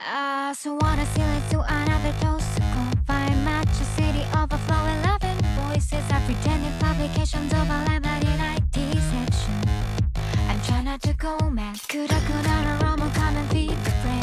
Uh, I Uh, wanna see it to another toast Confined match a city overflowing loving voices. Are pretending publications of a lemon in IT section. I'm trying not to go mad. Could I go down a room and and feed the friend?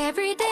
every day.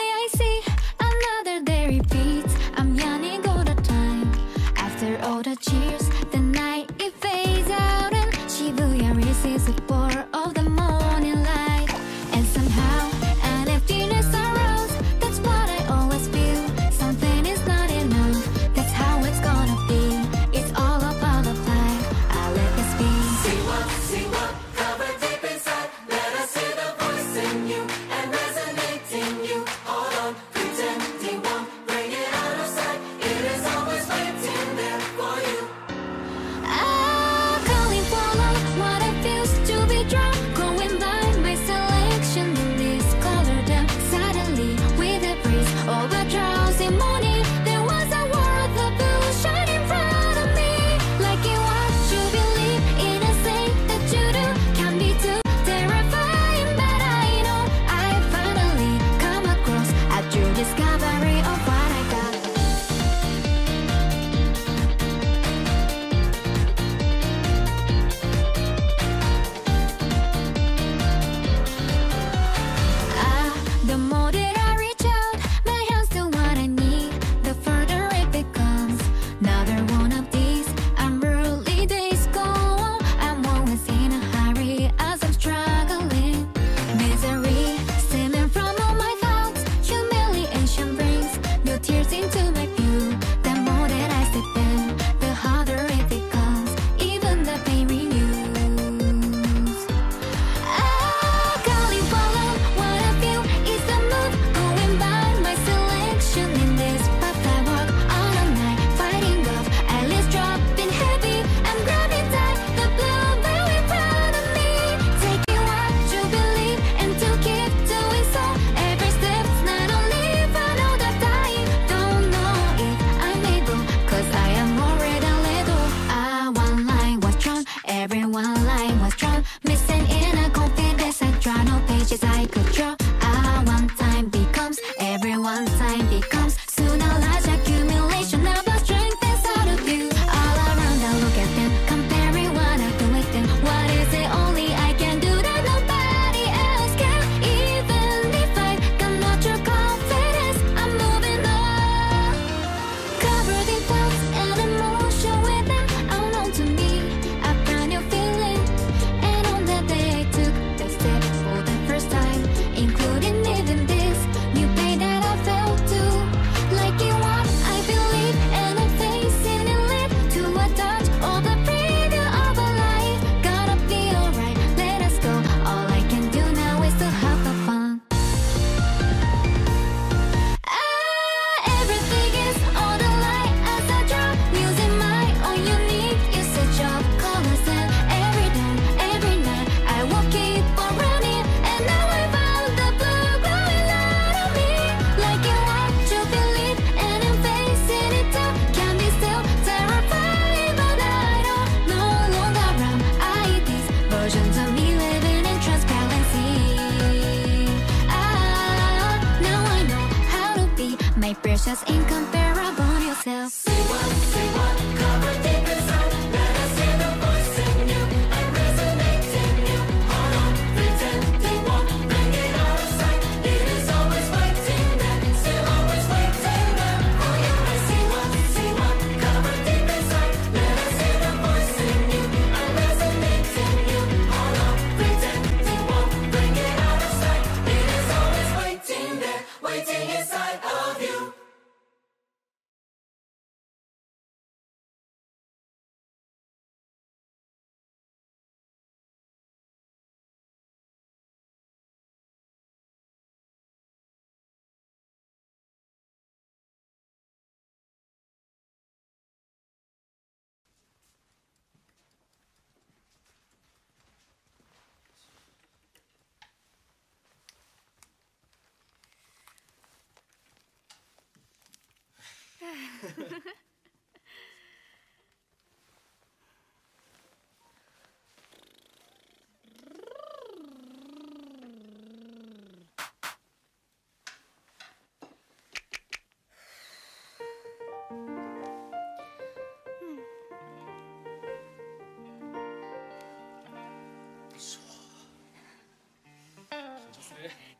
My precious incomparable yourself. Say what, say what,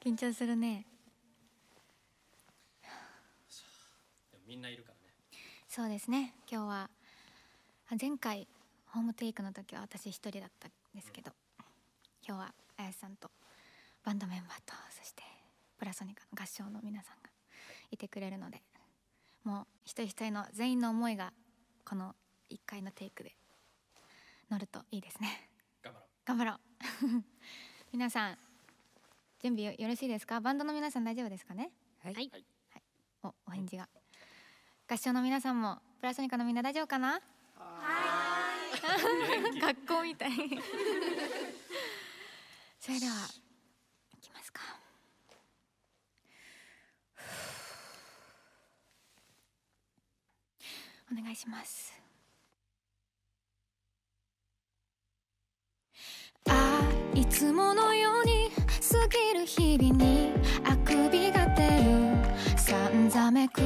緊張するねでもみんないるからねそうですね。今日はあ前回ホームテイクの時は私一人だったんですけど、今日は林さんとバンドメンバーとそしてプラソニカの合唱の皆さんがいてくれるのでもう一人一人の全員の思いがこの1回のテイクで乗るといいですね。頑張ろう。頑張ろう。皆さん準備よよろしいですか？バンドの皆さん大丈夫ですかね？はい。はい、はい。おお返事が。合唱の皆さんもプラソニカのみんな大丈夫かな？はい。学校みたい。それではいきますか。お願いします。あいつものように過ぎる日々にあくびが出る。さんざめく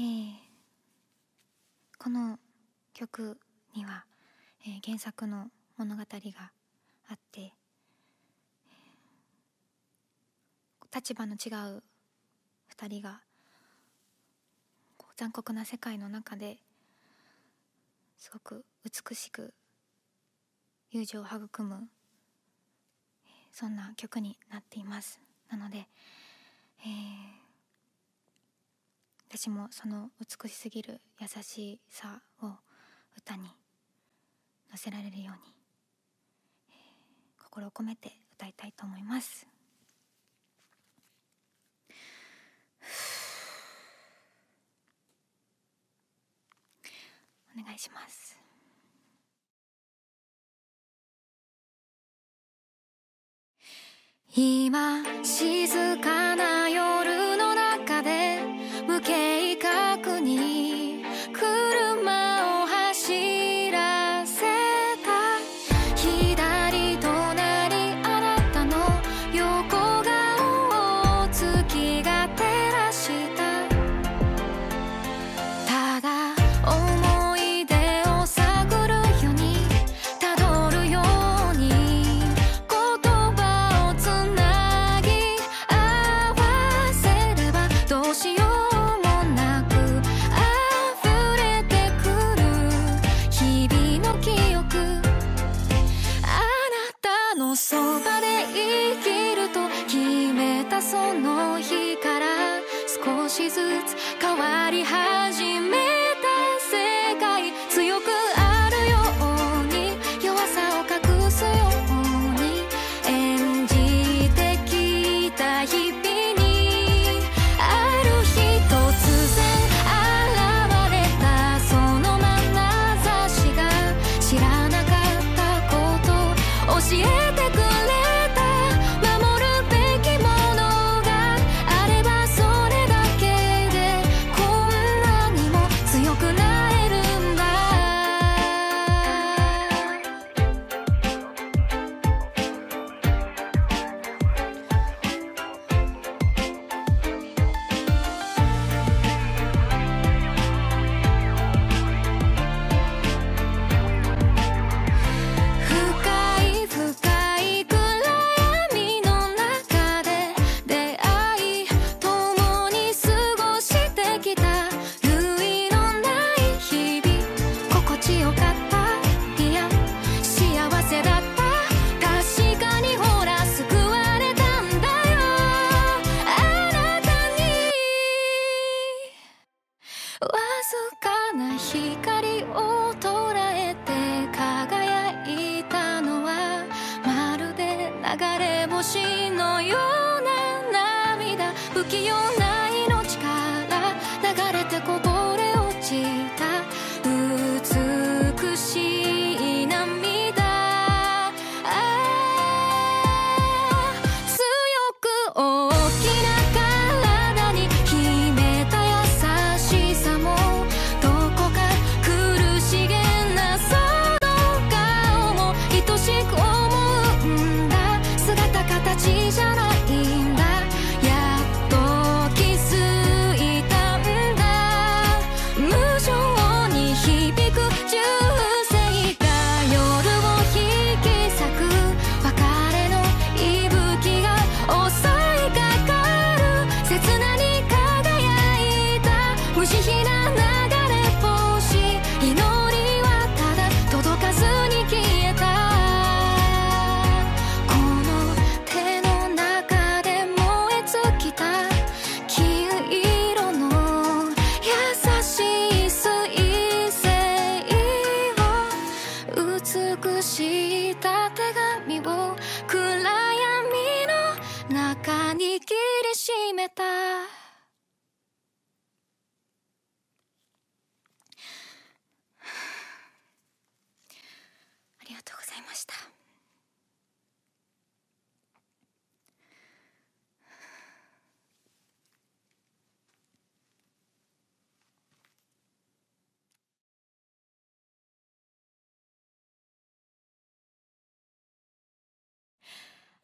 えー、この曲には、えー、原作の物語があって立場の違う2人が残酷な世界の中ですごく美しく友情を育むそんな曲になっています。なので、えー私もその美しすぎる優しさを歌に乗せられるように、えー、心を込めて歌いたいと思います。お願いします。今静かな夜 okay. 強く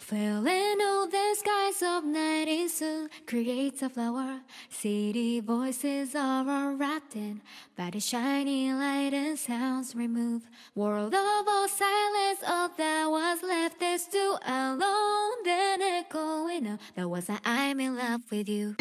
Filling all the skies of night into creates a flower. City voices are all wrapped in by the shining light and sounds removed. World of all silence, all that was left is to alone. Then echoing out, that was I, I'm in love with you.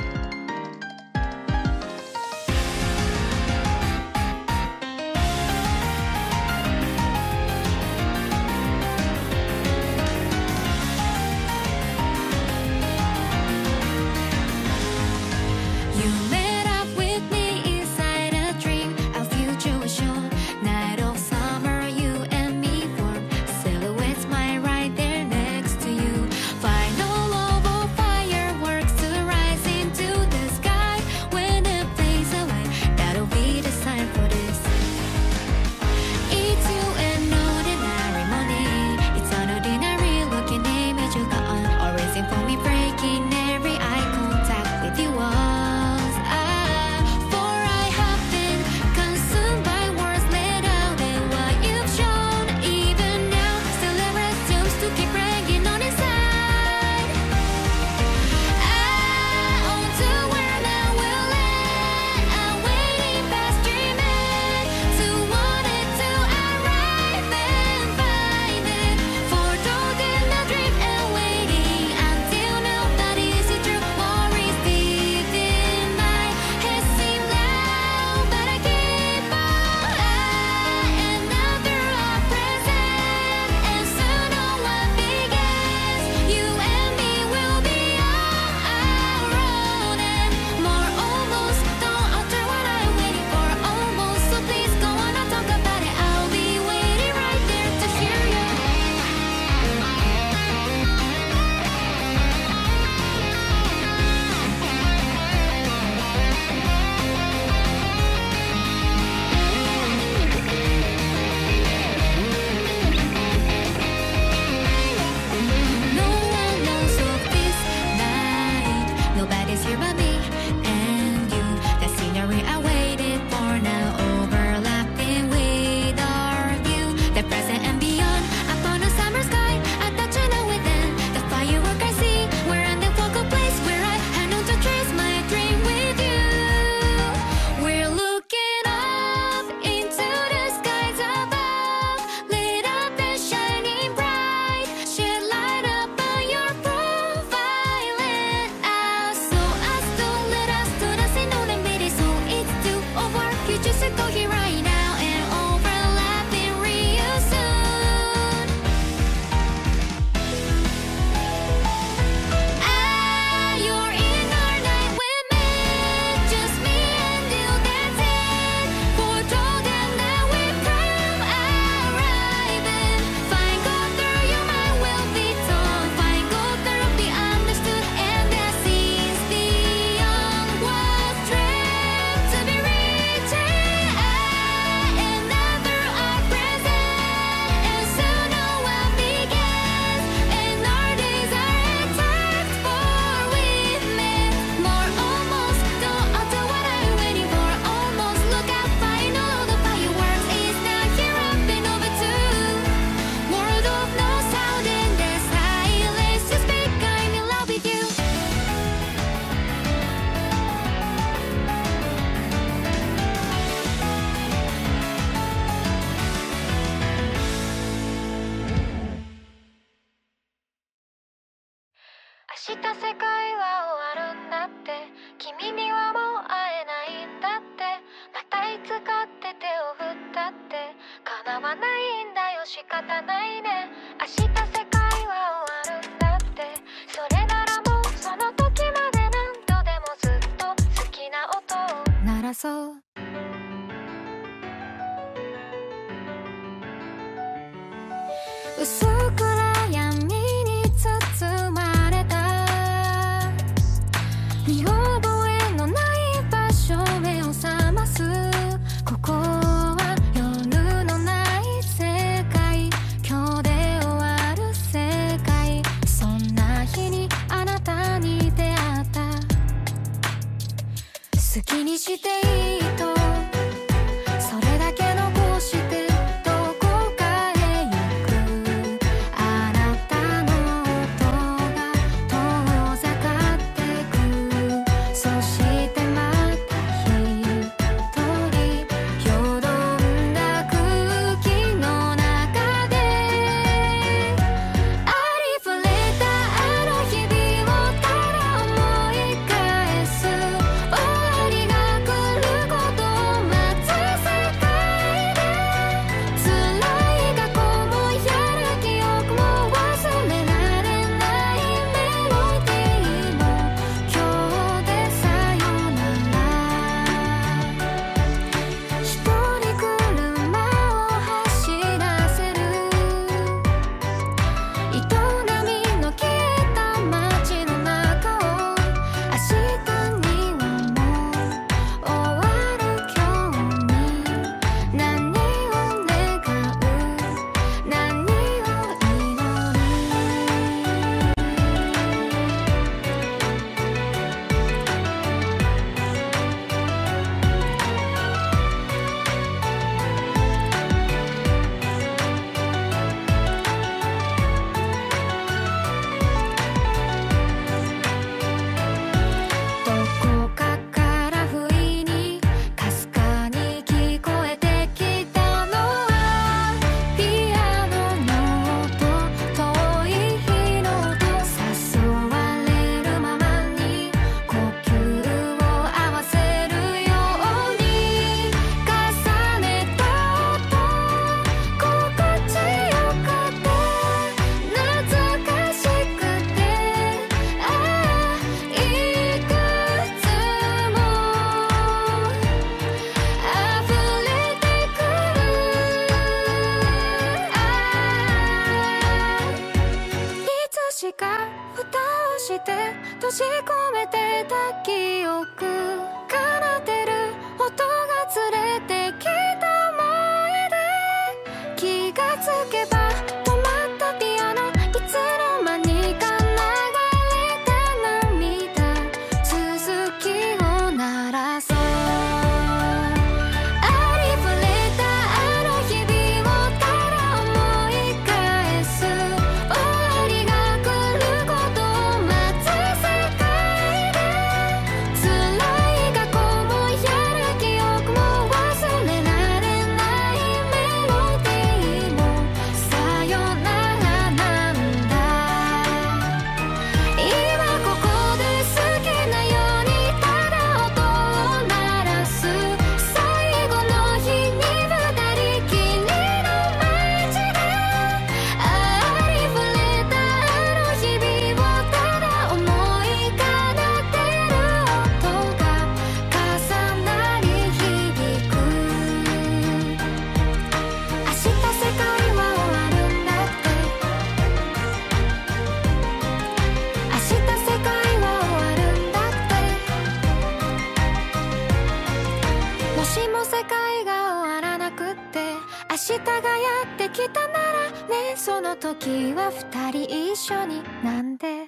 時は二人一緒になんで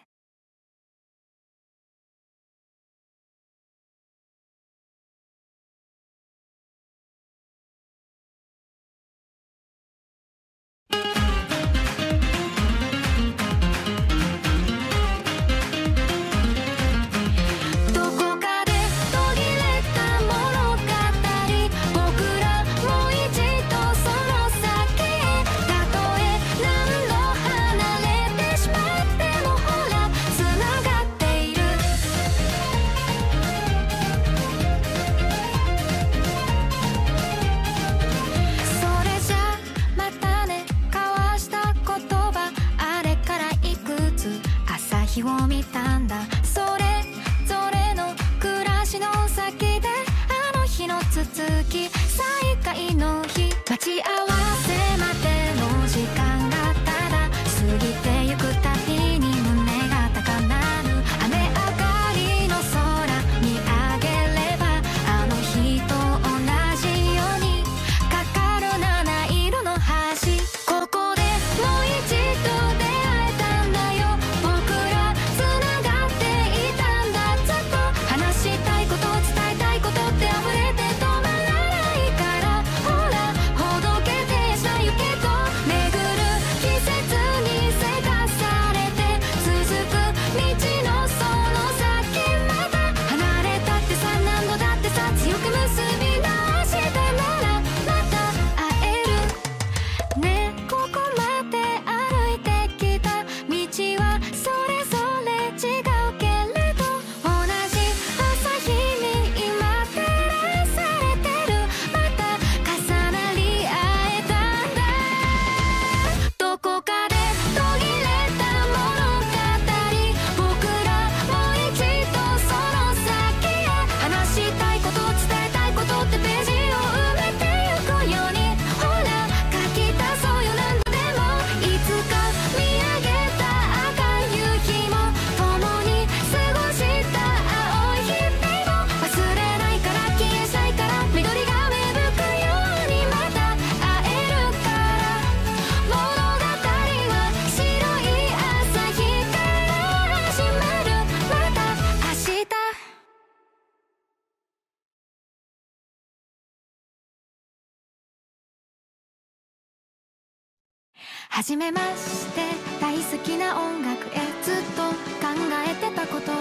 初めまして大好きな音楽へずっと考えてたこと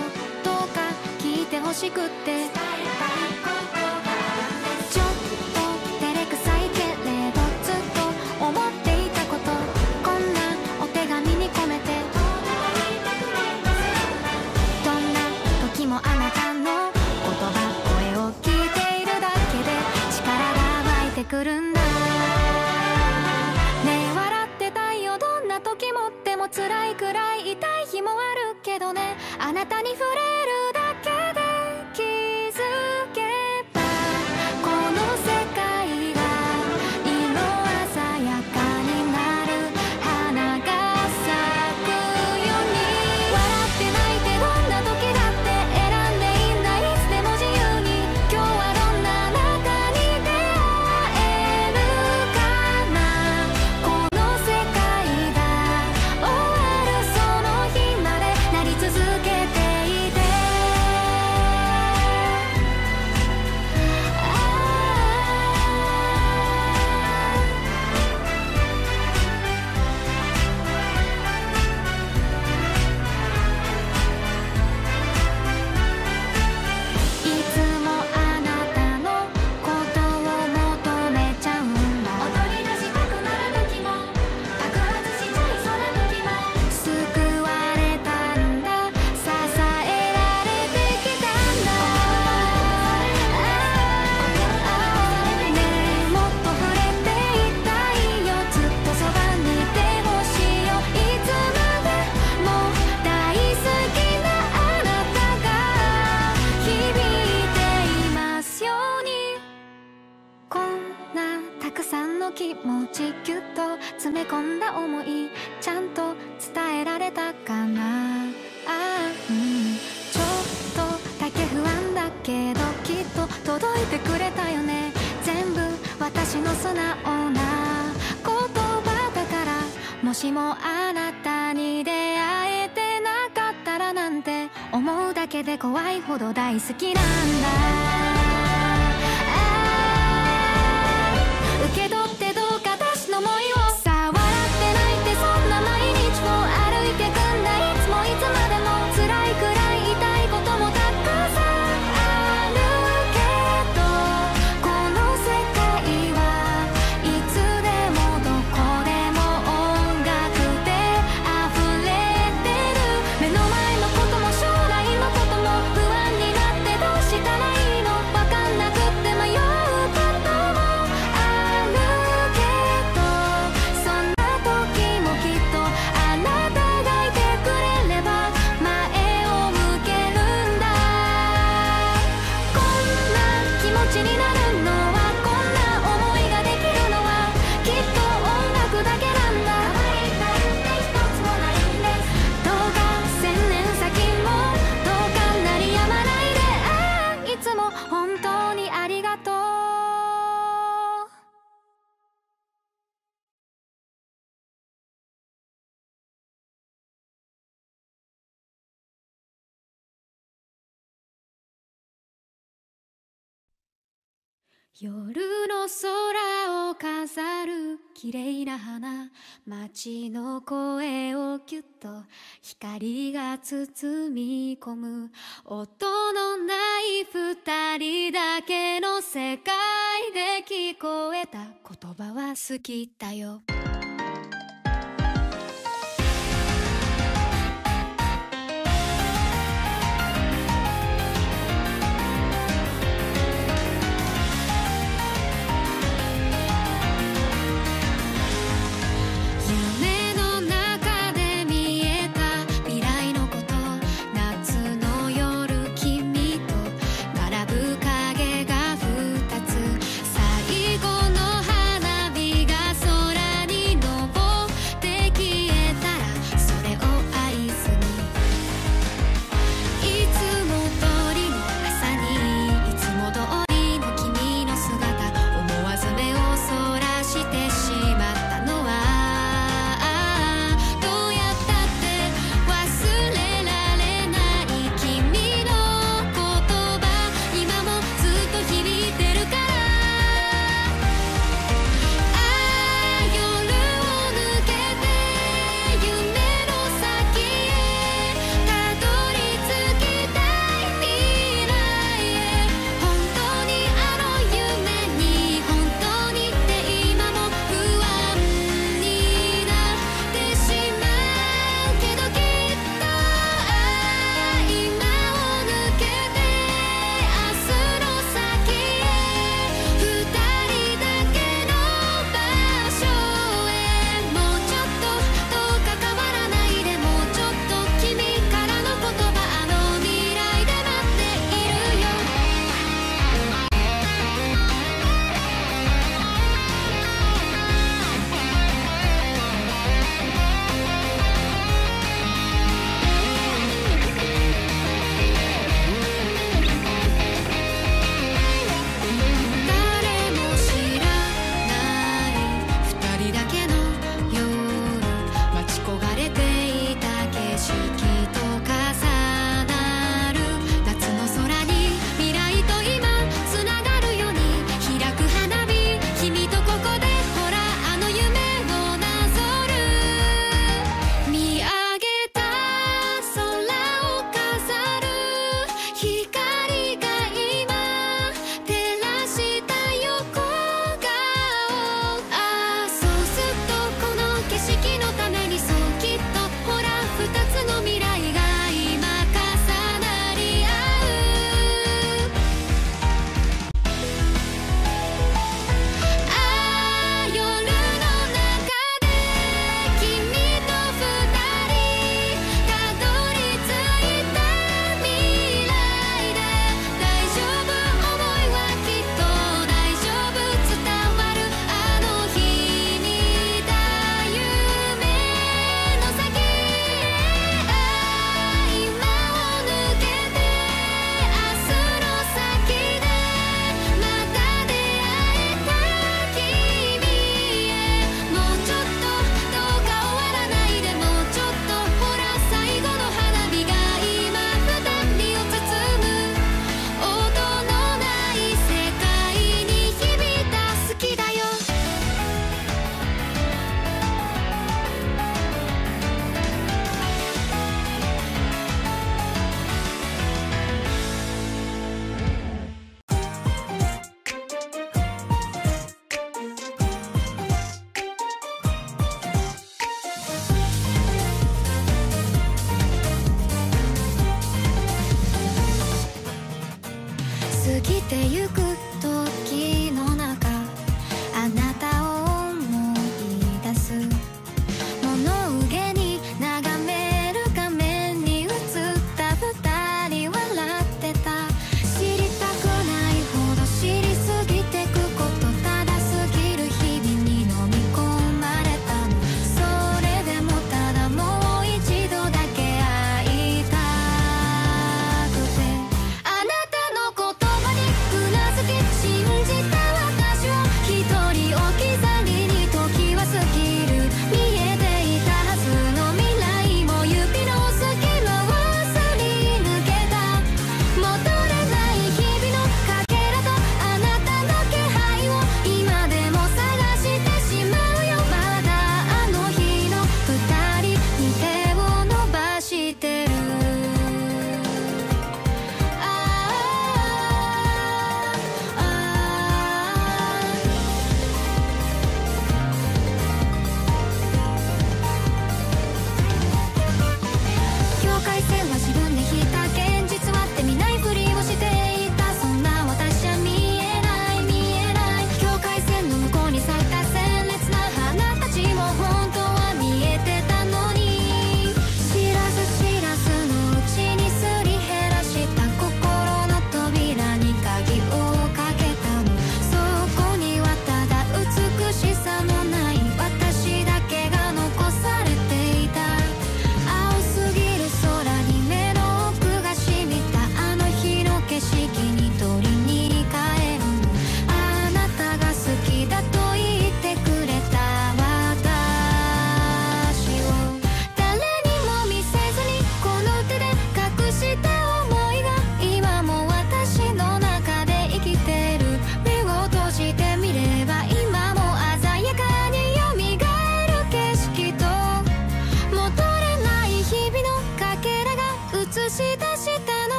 どうか聞いてほしくて。辛いくらい痛い日もあるけどね。あなたに触れる夜の空を飾る綺麗な花。街の声をキュッと光が包み込む。音のない二人だけの世界で聞こえた。言葉は好きだよ。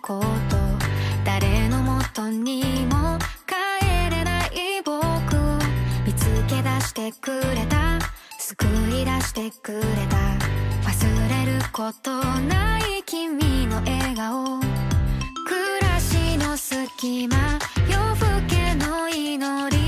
こと誰のもとにも帰れない僕を見つけ出してくれた救い出してくれた忘れることない君の笑顔暮らしの隙間夜更けの祈り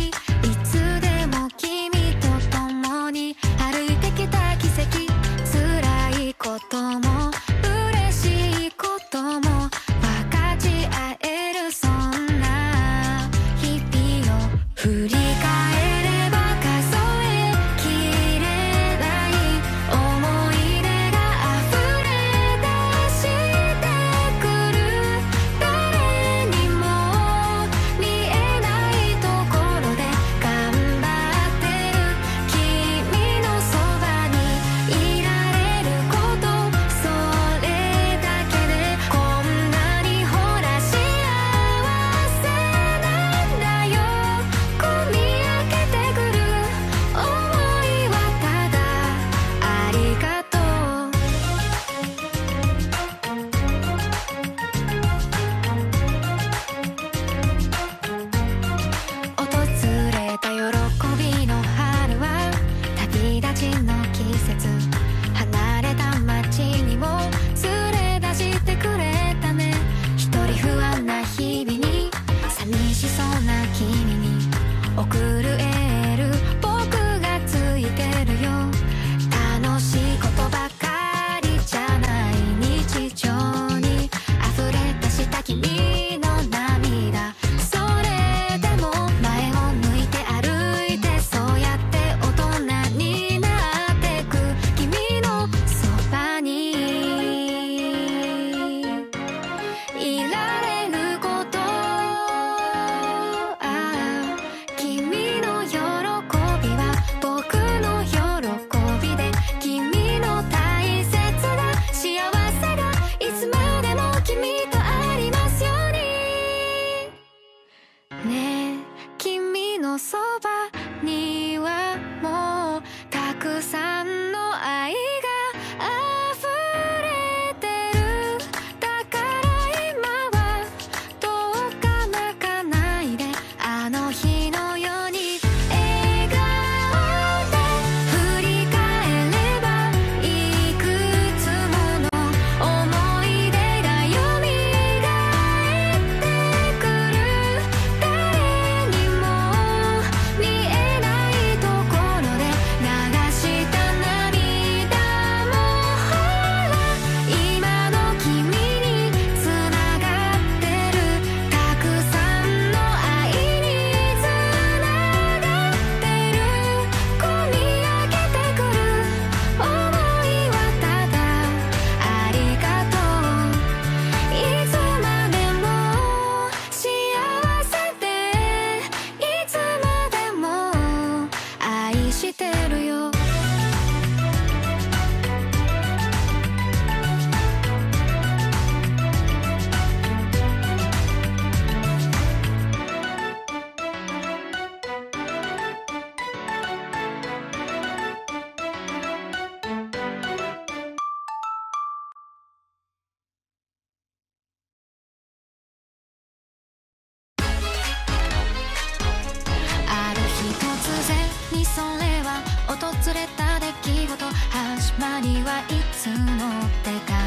忘れた出来事。始まりはいつもってか。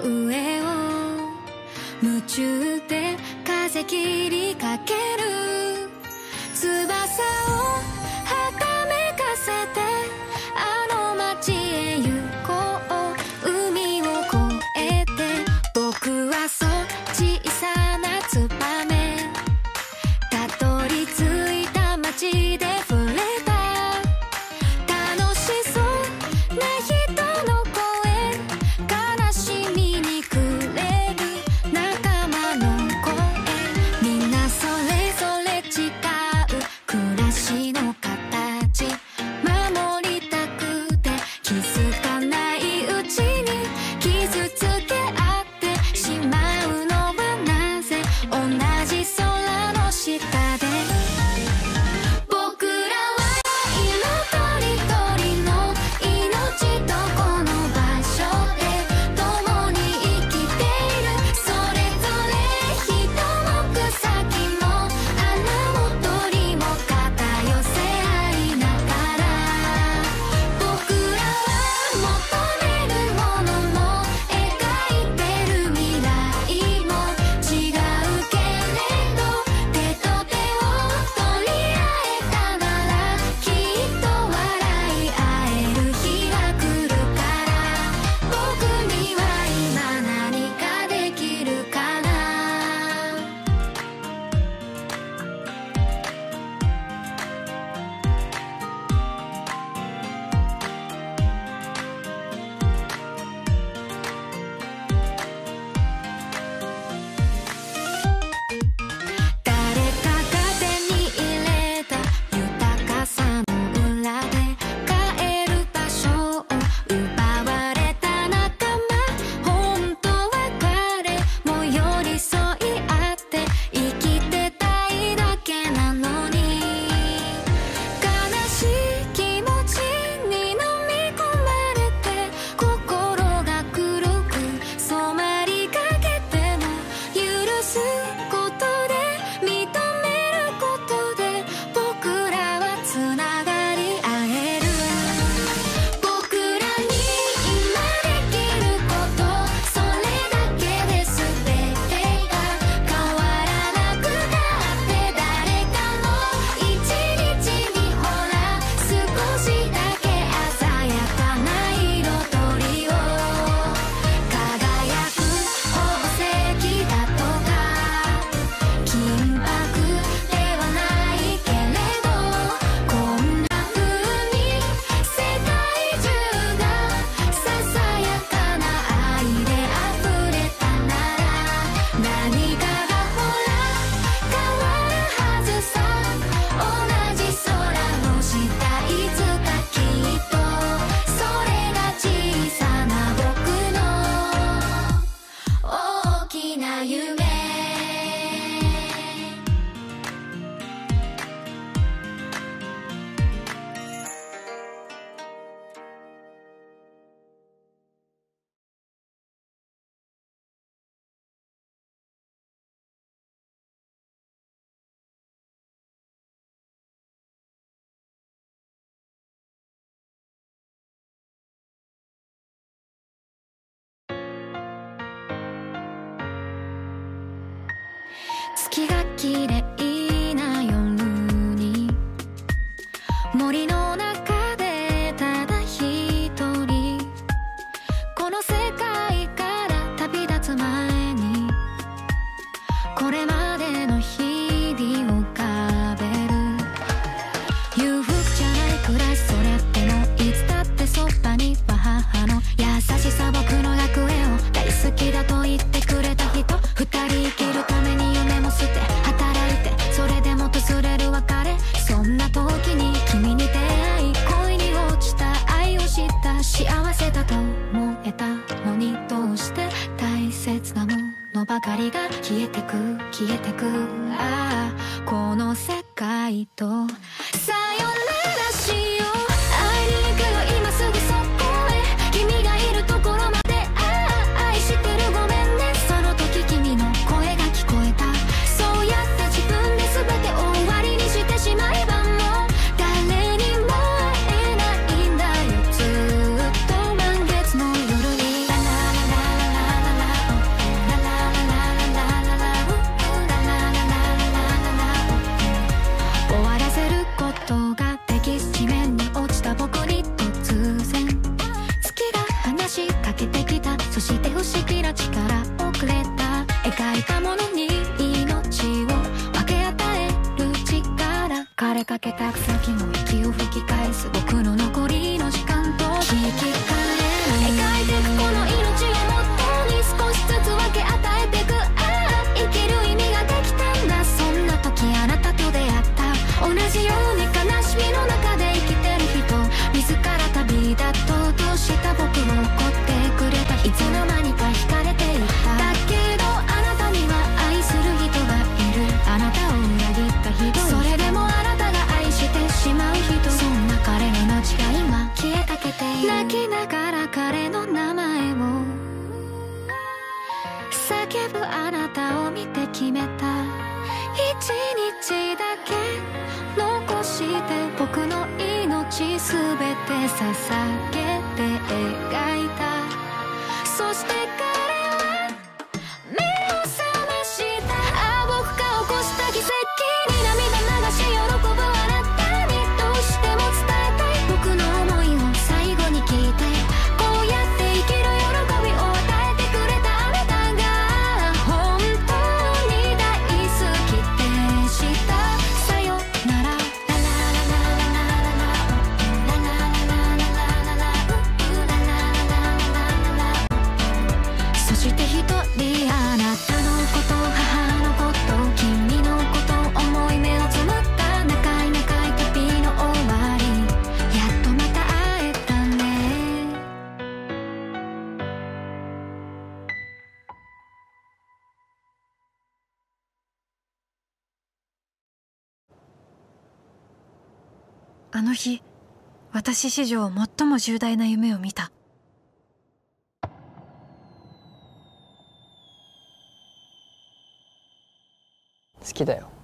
上を夢中で風切りかける翼を月が綺麗ばかりが消えてく消えてく。ああこの世界と。さよならしよう。けた草木の息を吹き返す僕 side の日私史上最も重大な夢を見た。好きだよ。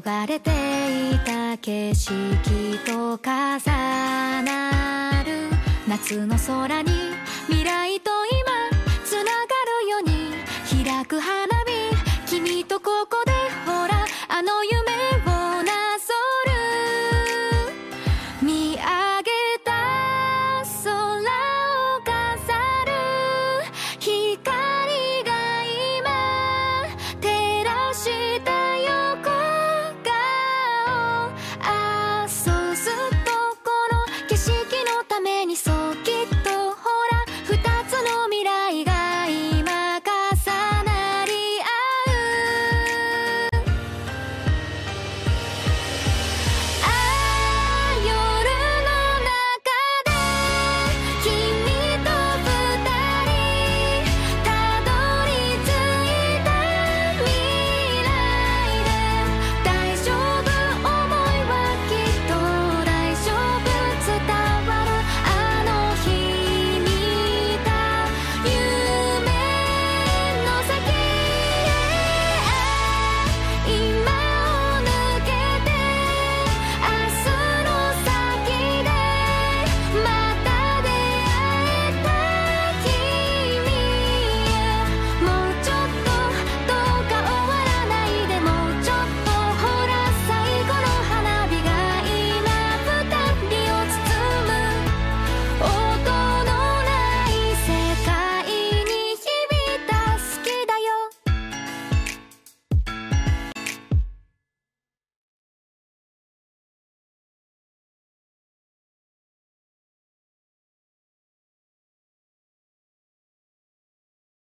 憧れていた景色と重なる夏の空に